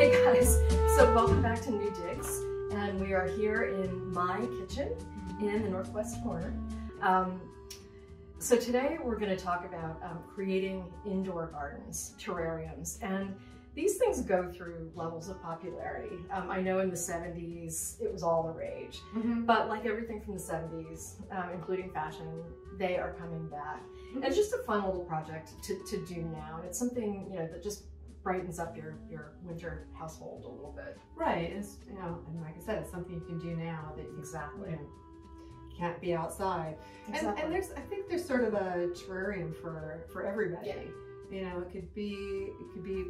Hey guys, so welcome back to New Digs, and we are here in my kitchen in the northwest corner. Um, so today we're going to talk about um, creating indoor gardens, terrariums, and these things go through levels of popularity. Um, I know in the 70s it was all the rage, mm -hmm. but like everything from the 70s, um, including fashion, they are coming back. Mm -hmm. And it's just a fun little project to, to do now, and it's something you know that just brightens up your your winter household a little bit. Right. It's you know, and like I said, it's something you can do now that exactly you know, can't be outside. Exactly. And, and there's I think there's sort of a terrarium for for everybody. Yeah. You know, it could be it could be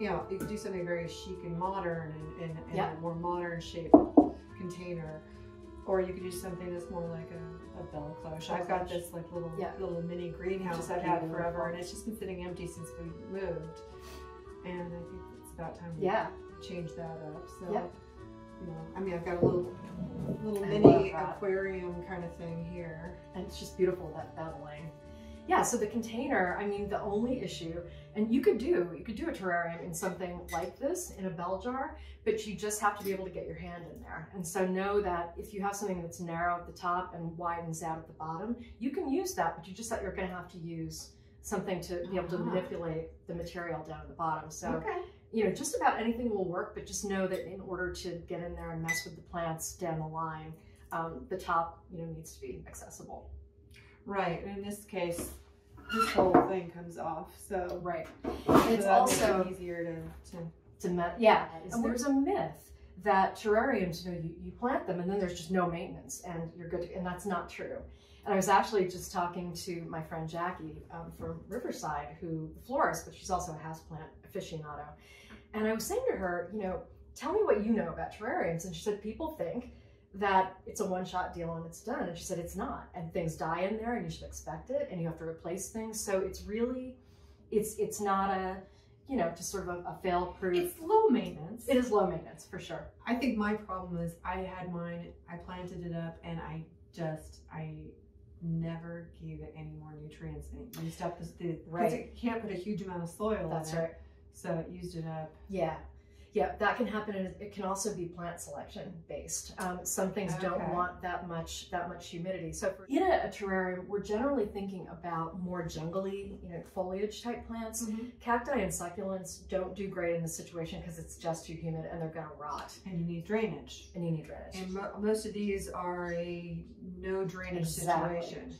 you know, you could do something very chic and modern and, and, and yep. a more modern shaped container. Or you could do something that's more like a, a belle cloche. I've got this like little yeah. little mini greenhouse I've had forever and it's just been sitting empty since we moved and I think it's about time we yeah. change that up. So, yep. you know, I mean, I've got a little little mini aquarium kind of thing here. And it's just beautiful, that beveling. Yeah, so the container, I mean, the only issue, and you could do, you could do a terrarium in something like this, in a bell jar, but you just have to be able to get your hand in there. And so know that if you have something that's narrow at the top and widens out at the bottom, you can use that, but you just, thought you're gonna have to use something to be able to uh-huh. manipulate the material down at the bottom. So, okay. you know, just about anything will work, but just know that in order to get in there and mess with the plants down the line, um, the top, you know, needs to be accessible. Right. And in this case, this whole thing comes off. So right. So it's also easier to to, to yeah. And there's a myth that terrariums, you know, you, you plant them and then there's just no maintenance and you're good. To, and that's not true. And I was actually just talking to my friend Jackie um, from Riverside, who the florist, but she's also a houseplant aficionado. And I was saying to her, you know, tell me what you know about terrariums. And she said, people think that it's a one-shot deal and it's done. And she said, it's not. And things die in there and you should expect it and you have to replace things. So it's really, it's it's not a, you know, just sort of a, a fail-proof. It's low maintenance. It is low maintenance for sure. I think my problem is I had mine, I planted it up and I just, I never gave it any more nutrients and it used up the right. It can't put a huge amount of soil That's in right. So it used it up. Yeah. Yeah, that can happen. And it can also be plant selection based. Um, some things okay. don't want that much that much humidity. So for, in a, a, terrarium, we're generally thinking about more jungly, you know, foliage type plants. Mm -hmm. Cacti and succulents don't do great in this situation because it's just too humid and they're going to rot. And you need drainage. And you need drainage. And mo most of these are a no drainage exactly. situation.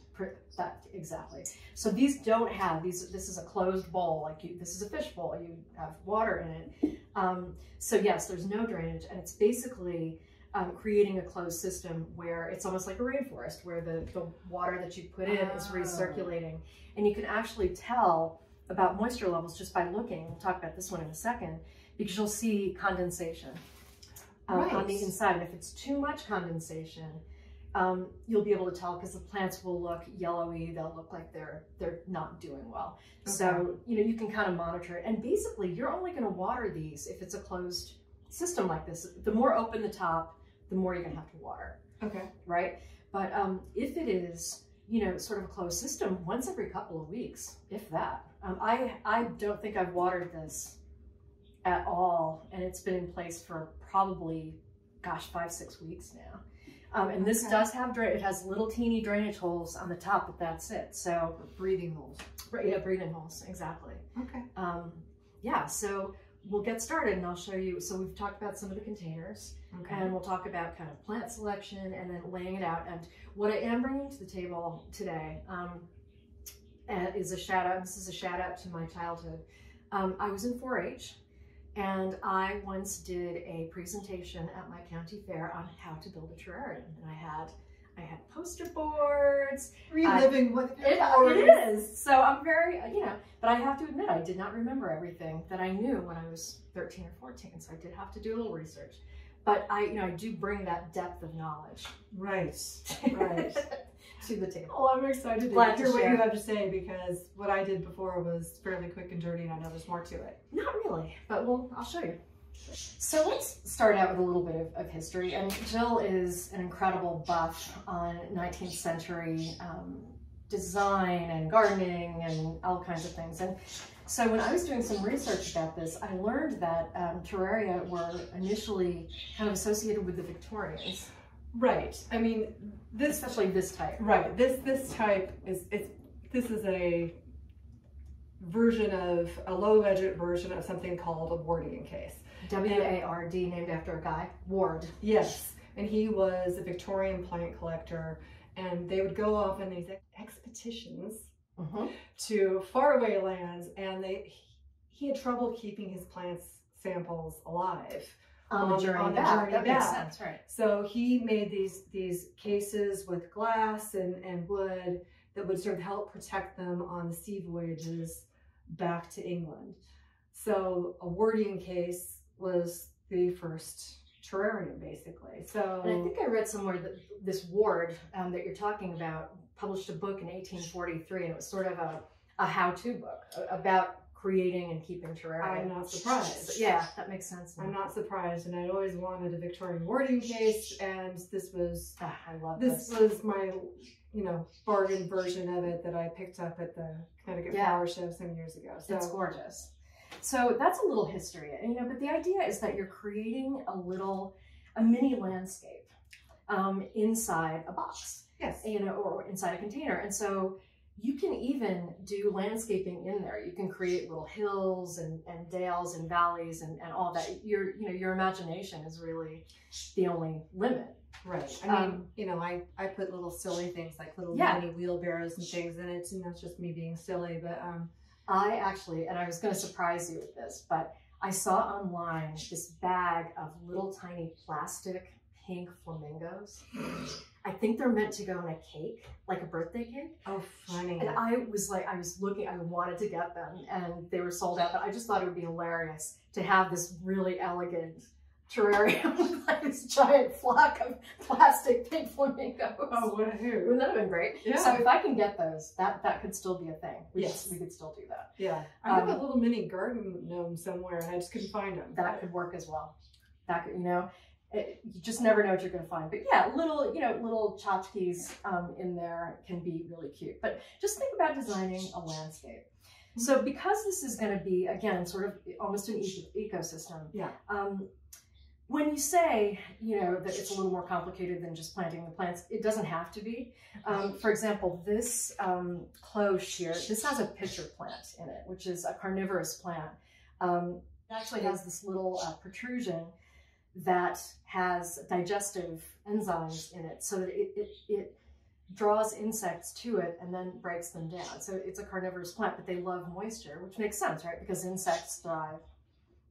That, exactly. So these don't have these. This is a closed bowl. Like you, this is a fish bowl. You have water in it. Um, so yes, there's no drainage, and it's basically um, creating a closed system where it's almost like a rainforest, where the the water that you put in oh. is recirculating, and you can actually tell about moisture levels just by looking. We'll talk about this one in a second, because you'll see condensation uh, right. on the inside. And if it's too much condensation, um, you'll be able to tell because the plants will look yellowy. They'll look like they're they're not doing well. Okay. So you know you can kind of monitor it. And basically, you're only going to water these if it's a closed system like this. The more open the top, the more you're going to have to water. Okay. Right. But um, if it is you know sort of a closed system, once every couple of weeks, if that. Um, I I don't think I've watered this at all, and it's been in place for probably, gosh, five six weeks now. Um, and this okay. does have, drain, it has little teeny drainage holes on the top, but that's it. So breathing holes. Right, yeah, breathing holes, exactly. Okay. Um, yeah, so we'll get started and I'll show you. So we've talked about some of the containers okay. and we'll talk about kind of plant selection and then laying it out. And what I am bringing to the table today um, is a shout out. This is a shout out to my childhood. Um, I was in 4-H and I once did a presentation at my county fair on how to build a terrarium. And I had I had poster boards. Reliving what it, it is. So I'm very, you know, but I have to admit, I did not remember everything that I knew when I was 13 or 14. So I did have to do a little research. But I, you know, I do bring that depth of knowledge. Right, right. To the table. Well, I'm excited to Glad hear to what you have to say because what I did before was fairly quick and dirty, and I know there's more to it. Not really, but well, I'll show you. So let's start out with a little bit of, of history. And Jill is an incredible buff on 19th century um, design and gardening and all kinds of things. And So when I was doing some research about this, I learned that um, terraria were initially kind of associated with the Victorians. Right. I mean, this especially this type. Right. This this type is it's this is a version of a low budget version of something called a Wardian case. W A R D, named after a guy. Ward. Yes. And he was a Victorian plant collector, and they would go off on these expeditions mm-hmm. to faraway lands, and they he had trouble keeping his plants samples alive on the journey on the back. Journey that back. makes sense, right? So he made these these cases with glass and and wood that would sort of help protect them on the sea voyages back to England. So a Wardian case was the first terrarium, basically. So and I think I read somewhere that this Ward um, that you're talking about published a book in 1843, and it was sort of a, a how-to book about creating and keeping terrarium. I'm not surprised. Yeah, that makes sense. Now. I'm not surprised, and I'd always wanted a Victorian Wardian case, and this was ah, I love this. This was my you know bargain version of it that I picked up at the Connecticut yeah. Flower Show some years ago. So it's gorgeous. So that's a little history, you know. But the idea is that you're creating a little, a mini landscape um, inside a box. Yes. You know, or inside a container, and so you can even do landscaping in there. You can create little hills and, and dales and valleys and, and all that. Your you know your imagination is really the only limit. Right. I mean, um, you know, I, I put little silly things like little yeah. mini wheelbarrows and things in it, and that's just me being silly. But um, I actually, and I was going to surprise you with this, but I saw online this bag of little tiny plastic pink flamingos. I think they're meant to go in a cake, like a birthday cake. Oh, funny. And I was like, I was looking, I wanted to get them and they were sold out, but I just thought it would be hilarious to have this really elegant terrarium with like this giant flock of plastic pink flamingos. Oh, what a hoot. Wouldn't that have been great? Yeah. So if I can get those, that that could still be a thing. We yes. Could, we could still do that. Yeah. I um, have a little mini garden gnome somewhere and I just couldn't find them. That could work as well. That could, you know, it, you just never know what you're going to find. But yeah, little, you know, little tchotchkes um, in there can be really cute. But just think about designing a landscape. So because this is going to be, again, sort of almost an ecosystem, yeah. Um, when you say, you know, that it's a little more complicated than just planting the plants, it doesn't have to be. Um, for example, this um, cloche here, this has a pitcher plant in it, which is a carnivorous plant. Um, it actually has this little uh, protrusion that has digestive enzymes in it so that it, it, it draws insects to it and then breaks them down. So it's a carnivorous plant, but they love moisture, which makes sense, right? Because insects thrive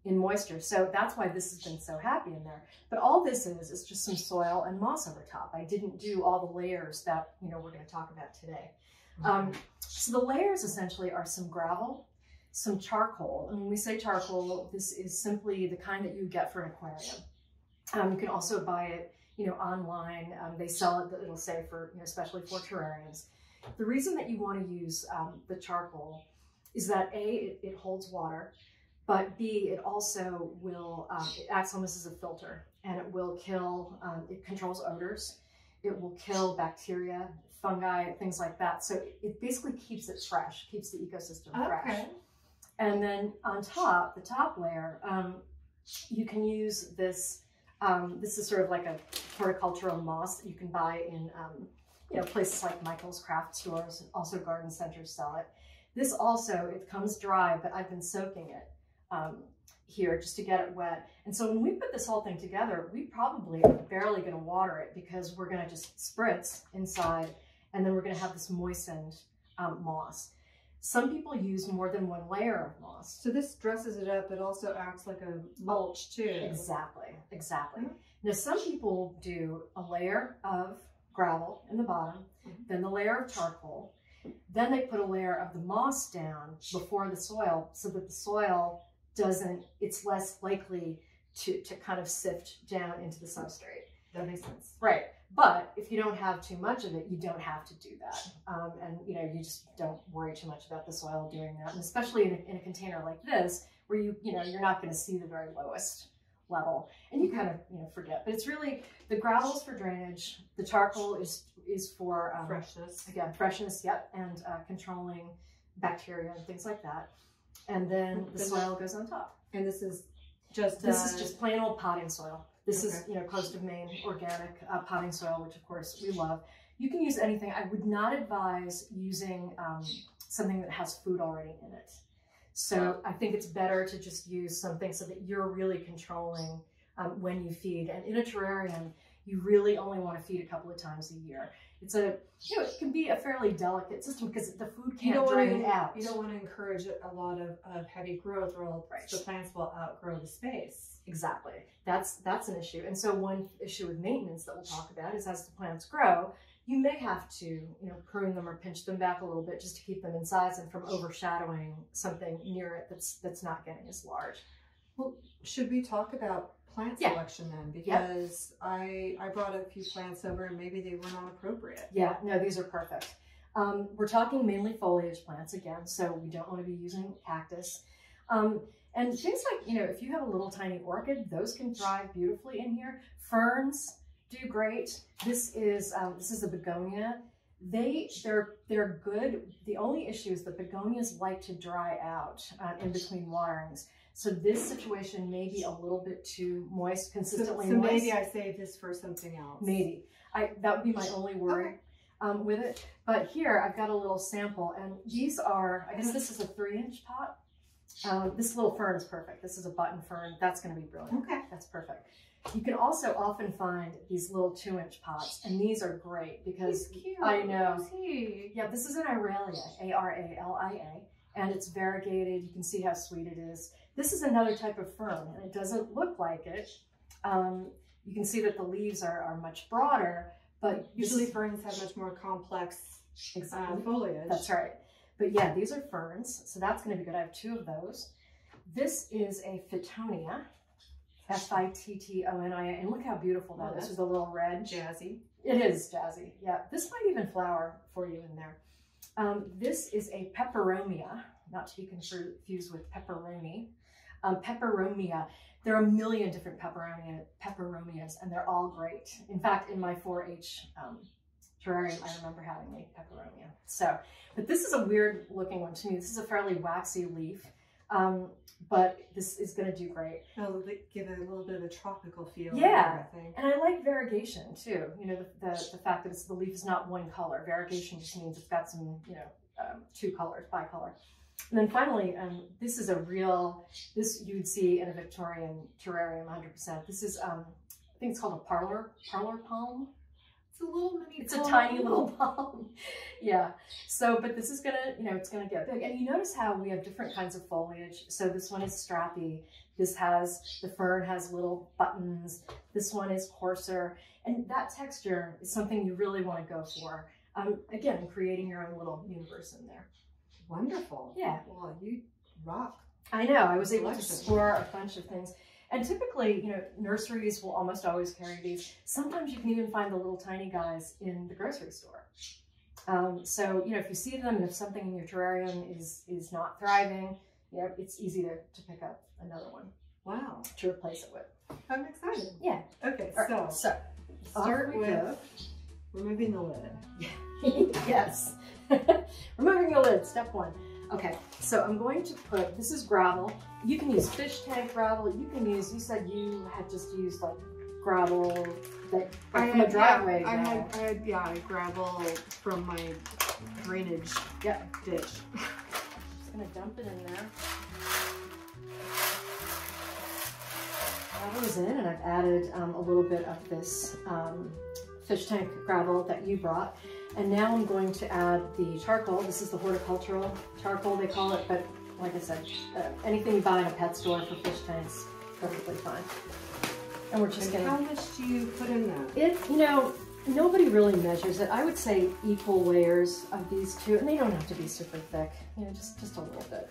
in moisture. So that's why this has been so happy in there. But all this is, is just some soil and moss over top. I didn't do all the layers that, you know, we're going to talk about today. Um, so the layers essentially are some gravel, some charcoal. And when we say charcoal, this is simply the kind that you get for an aquarium. Um, you can also buy it, you know, online. Um, they sell it, it'll say for, you know, especially for terrariums. The reason that you want to use um, the charcoal is that A, it, it, holds water, but B, it also will, um, it acts almost as a filter and it will kill, um, it controls odors. It will kill bacteria, fungi, things like that. So it basically keeps it fresh, keeps the ecosystem fresh. Okay. And then on top, the top layer, um, you can use this um, this is sort of like a horticultural moss that you can buy in um, you know places like Michael's craft stores, also garden centers sell it. This also, it comes dry, but I've been soaking it um, here just to get it wet. And so when we put this whole thing together, we probably are barely gonna water it because we're gonna just spritz inside and then we're gonna have this moistened um, moss. Some people use more than one layer of moss. So this dresses it up. It also acts like a mulch too. Exactly, exactly. Mm -hmm. Now some people do a layer of gravel in the bottom, mm -hmm. then the layer of charcoal, then they put a layer of the moss down before the soil so that the soil doesn't, it's less likely to, to kind of sift down into the substrate. That makes sense. Right. But if you don't have too much of it, you don't have to do that. Um, and, you know, you just don't worry too much about the soil doing that. And especially in a, in a container like this, where you, you know, you're not going to see the very lowest level and you kind of, you know, forget. But it's really, the gravel's for drainage. The charcoal is, is for um, freshness. Again, freshness, yep. And uh, controlling bacteria and things like that. and then the soil goes on top. And this is just This uh, is just plain old potting soil. This is, you know, Coast of Maine organic uh, potting soil, which of course we love. You can use anything. I would not advise using um, something that has food already in it. So I think it's better to just use something so that you're really controlling um, when you feed. And in a terrarium, you really only want to feed a couple of times a year. It's a, you know, it can be a fairly delicate system because the food can't don't drain to out. you don't want to encourage a lot of, of heavy growth or Right. the plants will outgrow the space. Exactly. That's that's an issue. And so one issue with maintenance that we'll talk about is as the plants grow, you may have to, you know, prune them or pinch them back a little bit just to keep them in size and from overshadowing something near it that's that's not getting as large. Well, Should we talk about plant Yeah. selection then? Yep. Because I I brought a few plants over and maybe they were not appropriate. Yeah, no, these are perfect. Um, we're talking mainly foliage plants again, so we don't want to be using cactus. Um, and things like, you know, if you have a little tiny orchid, those can thrive beautifully in here. Ferns do great. This is um, this is a begonia. They they're they're good. The only issue is the begonias like to dry out uh, in between waterings. So this situation may be a little bit too moist, So, consistently so moist. maybe I save this for something else. Maybe. I that would be my only worry Okay. um, with it. But here I've got a little sample, and these are. I guess this is a three-inch pot. Um, this little fern is perfect. This is a button fern. That's going to be brilliant. Okay. That's perfect. You can also often find these little two-inch pots, and these are great because. I know. Yeah, this is an Aralia, A-R-A-L-I-A, and it's variegated. You can see how sweet it is. This is another type of fern, and it doesn't look like it. Um, you can see that the leaves are, are much broader, but Usually ferns have much more complex uh, foliage. That's right. But yeah, these are ferns, so that's going to be good. I have two of those. This is a Fittonia, F-I-T-T-O-N-I-A, and look how beautiful Oh, that is that's- with a little red. Jazzy. It is jazzy. Yeah, this might even flower for you in there. Um, this is a peperomia, not to be confused with pepperoni. Um, peperomia. There are a million different peperomia, peperomias, and they're all great. In fact, in my 4-H um, terrarium, I remember having a peperomia. So, but this is a weird looking one to me. This is a fairly waxy leaf, um, but this is going to do great. Oh, they give it a little bit of a tropical feel. Yeah. And I like variegation too. You know, the, the, the fact that it's, the leaf is not one color. Variegation just means it's got some, you know, um, two colors, bicolor. And then finally, um, this is a real, this you would see in a Victorian terrarium 100%. This is, um, I think it's called a parlor, parlor palm. It's a little mini. It's a tiny little palm. yeah. So, but this is gonna, you know, it's gonna get big. And you notice how we have different kinds of foliage. So this one is strappy. This has, the fern has little buttons. This one is coarser. And that texture is something you really wanna go for. Um, again, creating your own little universe in there. Wonderful. Yeah. Well, you rock. I know, I was able to explore a bunch of things. And typically, you know, nurseries will almost always carry these. Sometimes you can even find the little tiny guys in the grocery store. Um, so, you know, if you see them and if something in your terrarium is is not thriving, you know, it's easy to, to pick up another one Wow. to replace it with. I'm excited. Yeah. Okay, right, so so start with go. removing the lid. yes. Removing the lid, step one. Okay, so I'm going to put, this is gravel. You can use fish tank gravel. You can use, you said you had just used like gravel that like from a driveway. I had, I had, yeah, gravel from my drainage Yep. ditch. Just gonna dump it in there. Gravel is in and I've added um, a little bit of this um, fish tank gravel that you brought. And now I'm going to add the charcoal. This is the horticultural charcoal they call it, but like I said, uh, anything you buy in a pet store for fish tanks, perfectly fine. And we're just And gonna how much do you put in that? it, you know, nobody really measures it. I would say equal layers of these two, and they don't have to be super thick. You know, just just a little bit.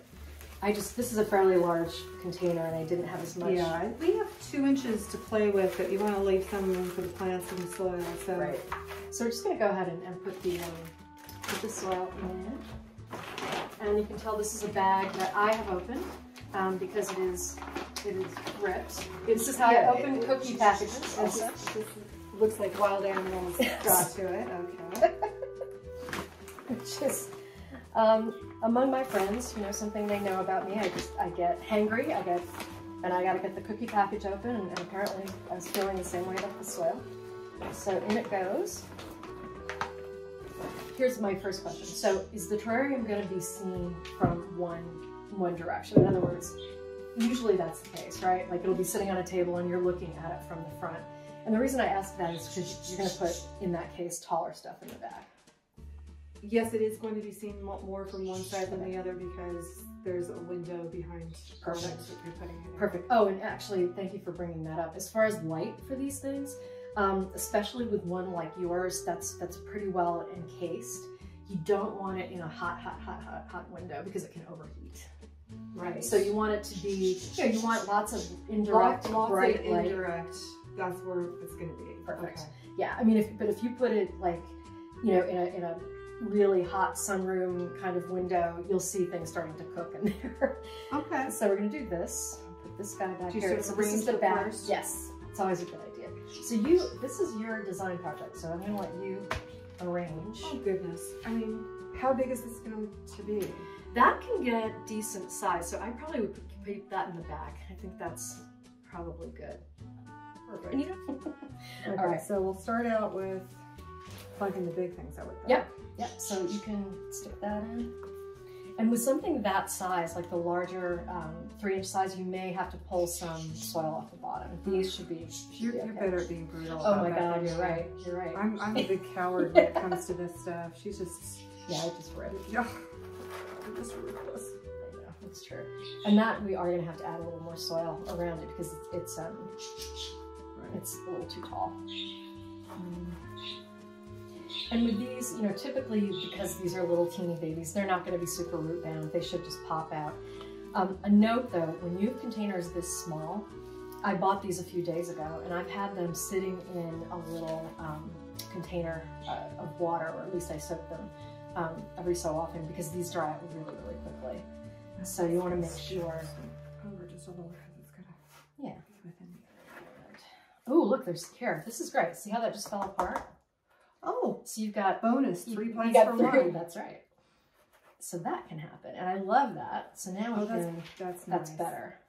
I just this is a fairly large container, and I didn't have as much. Yeah, we have two inches to play with, but you want to leave some room for the plants and the soil. So Right. So we're just gonna go ahead and, and put the um, put the soil in, and you can tell this is a bag that I have opened um, because it is it is ripped. This is how Yeah, I open it- cookie packages. This, Also. this looks like wild animals draw to it. Okay. which is Um, among my friends, you know, something they know about me, I just I get hangry, I get, and I got to get the cookie package open, and, and apparently I was feeling the same way about the soil. So in it goes. Here's my first question. So is the terrarium going to be seen from one one direction? In other words, usually that's the case, right? Like it'll be sitting on a table and you're looking at it from the front. And the reason I ask that is because you're to put, in that case, taller stuff in the back. Yes, it is going to be seen more from one side than the other because there's a window behind Perfect. that you're putting in. Perfect. Oh, and actually, thank you for bringing that up. As far as light for these things, um, especially with one like yours that's that's pretty well encased, you don't want it in a hot, hot, hot, hot, hot window because it can overheat. Right. So you want it to be, you know, you want lots of indirect, lots, lots bright of light. indirect. That's where it's going to be. Perfect. Okay. Yeah, I mean, if but if you put it like, you know, in a in a really hot sunroom kind of window, you'll see things starting to cook in there. Okay. so we're gonna do this. Put this guy back Do here. So this is the back. first? Yes, it's always a good idea. So you, this is your design project. So I'm gonna let you arrange. Oh goodness. I mean, how big is this going to be? That can get decent size. So I probably would put that in the back. I think that's probably good. Perfect. And you don't. Okay, All right. so we'll start out with plugging the big things out with that. Yep. Yep, so you can stick that in. And with something that size, like the larger um, three inch size, you may have to pull some soil off the bottom. These should be, should You're, be you're better at being brutal. Oh my God, you're right, you're right. I'm, I'm a big coward when it comes to this stuff. She's just, yeah, I just read it. yeah, just ruthless. I know, it's true. And that we are gonna have to add a little more soil around it because it's, it's um, it's a little too tall. And with these, you know, typically because these are little teeny babies, they're not going to be super root bound. They should just pop out. Um, a note though, when you have containers this small, I bought these a few days ago and I've had them sitting in a little um, container uh, of water, or at least I soak them um, every so often because these dry out really, really quickly. So you want to make sure. Over just a little because it's gonna Yeah. Oh, look, there's here. This is great. See how that just fell apart? Oh, So you've got bonus You- three you points got for three, one. That's right. So that can happen, and I love that. So now Oh, we that's can. that's That's nice. better.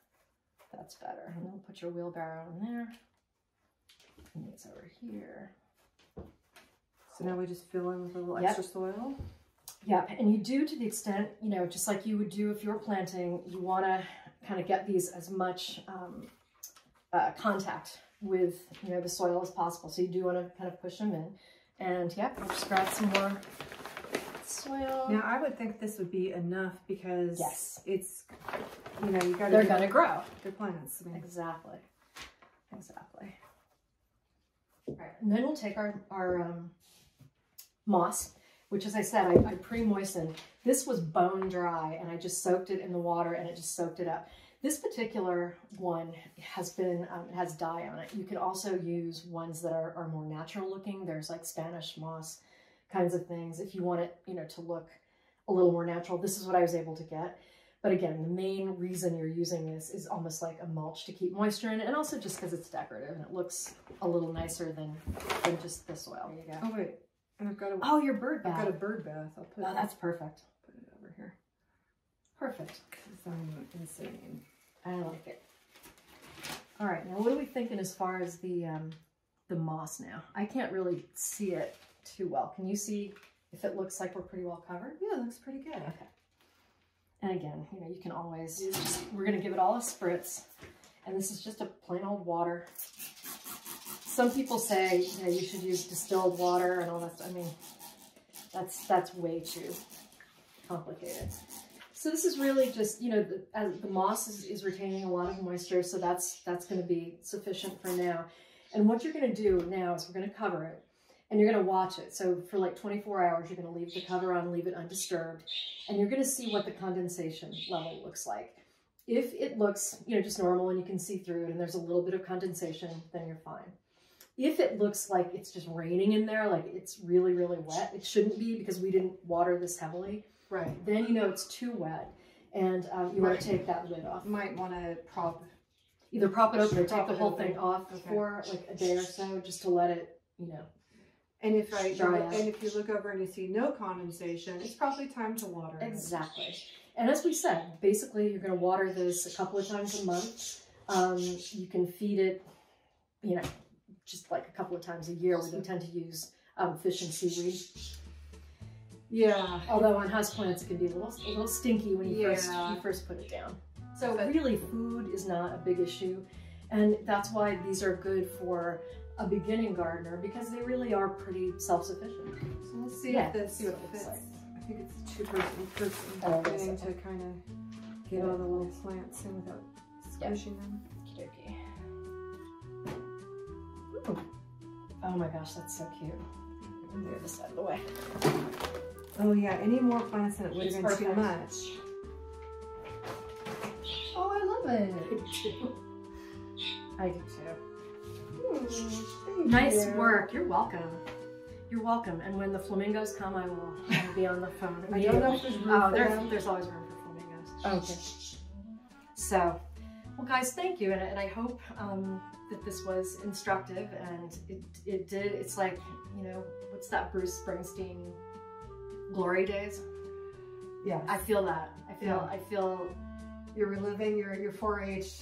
That's better. And then put your wheelbarrow in there. And it's over here. So now we just fill in with a little Yep. extra soil. Yep, and you do to the extent, you know, just like you would do if you were planting, you want to kind of get these as much um, uh, contact with, you know, the soil as possible. So you do want to kind of push them in. And yep, we'll just grab some more soil. Now I would think this would be enough because Yes. it's you know you gotta- They're going to grow. They're plants. I mean, Exactly. Exactly. All right, and then we'll take our, our um, moss, which as I said, I, I pre-moistened. This was bone dry and I just soaked it in the water and it just soaked it up. This particular one has been, um, it has dye on it. You can also use ones that are, are more natural looking. There's like Spanish moss kinds of things. If you want it, you know, to look a little more natural, this is what I was able to get. But again, the main reason you're using this is almost like a mulch to keep moisture in it, and also just because it's decorative and it looks a little nicer than, than just the soil. There you go. oh wait, and I've got a Oh, your bird bath. I've got a bird bath. I'll put Oh, that's perfect. put it over here Perfect. because I'm insane. I like it. All right, now what are we thinking as far as the um, the moss now? I can't really see it too well. Can you see if it looks like we're pretty well covered? Yeah, it looks pretty good. Okay. And again, you know, you can always, just, we're going to give it all a spritz. And this is just a plain old water. Some people say, you know, you should use distilled water and all that. stuff. I mean, that's, that's way too complicated. So this is really just, you know, the, as the moss is, is retaining a lot of moisture. So that's, that's going to be sufficient for now. And what you're going to do now is we're going to cover it and you're going to watch it. So for like 24 hours, you're going to leave the cover on, leave it undisturbed, and you're going to see what the condensation level looks like. If it looks, you know, just normal and you can see through it and there's a little bit of condensation, then you're fine. If it looks like it's just raining in there, like it's really, really wet, it shouldn't be because we didn't water this heavily, Right. then you know it's too wet and um, you want to take that lid off. You Might want to prop. Either prop it open or take the whole open. thing off Okay. for like a day or so just to let it, you know, And if I Dry out. and if you look over and you see no condensation, it's probably time to water. it. Exactly. And as we said, basically you're going to water this a couple of times a month. Um, you can feed it, you know, just like a couple of times a year. We tend to use um, fish and seaweed. Yeah. Although on houseplants it can be a little, a little stinky when you first you first put it down. So But- really, food is not a big issue, and that's why these are good for a beginning gardener because they really are pretty self-sufficient. So let's see Yeah, if this see what it looks like. I think it's two person person Oh, getting to kind of get all the little plants in without Yeah. squishing them. Okey-dokey. Ooh. Oh my gosh, that's so cute. Move this out of the way. Oh yeah, any more plants than it would have been too much. Oh, I love it. I do too. Hmm, Nice work. You're welcome. You're welcome. And when the flamingos come, I will, I will be on the phone. I don't know if there's room Oh, for there's, them. there's always room for flamingos. Okay. So, well, guys, thank you, and, and I hope um, that this was instructive, and it it did. It's like you know, what's that Bruce Springsteen glory days? Yeah. I feel that. I feel. Yeah. I feel You're reliving your your 4-H.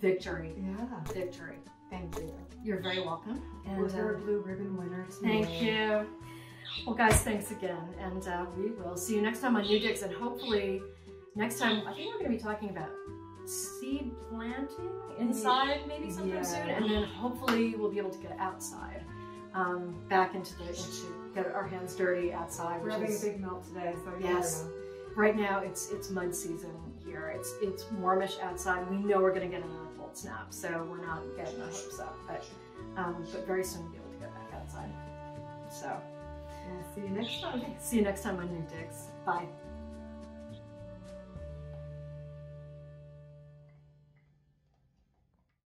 victory. Yeah. Victory. Thank you. You're very welcome. And Was there uh, a blue ribbon winner Thank you. Well, guys, thanks again. And uh, we will see you next time on New Digs. And hopefully, next time, I think we're going to be talking about seed planting inside maybe sometime Yeah. soon. And then hopefully, we'll be able to get outside, um, back into the, into, get our hands dirty outside. We're having a big melt today, so Yes. right now, it's it's mud season here. It's it's warmish outside. We know we're going to get another cold snap, so we're not getting our hopes up. But um, but very soon we'll be able to get back outside. So. We'll see you next time. See you next time on New Digs. Bye.